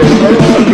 Colombia